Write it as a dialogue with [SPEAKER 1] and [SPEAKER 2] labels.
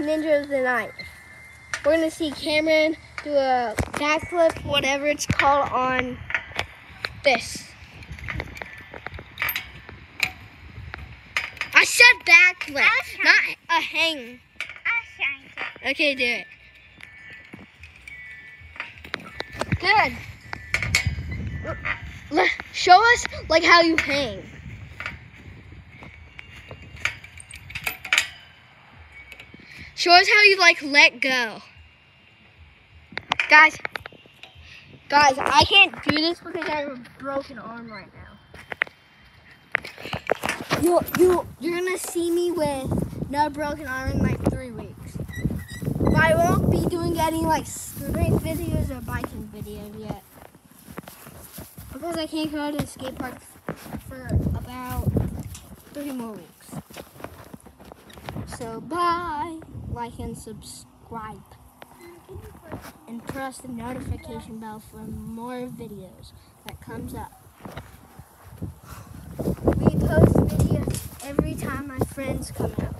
[SPEAKER 1] Ninja of the Night. We're gonna see Cameron do a backflip, whatever it's called, on this. I said backflip, not a hang. Okay, do it. Good. Show us like how you hang. Show us how you like let go. Guys, guys, I can't do this because I have a broken arm right now. You, you, you're gonna see me with no broken arm in like three weeks. But I won't be doing any like sprint videos or biking videos yet. Because I can't go to the skate park for about three more weeks. So bye, like and subscribe. And press the notification bell for more videos that comes up. We post videos every time my friends come out.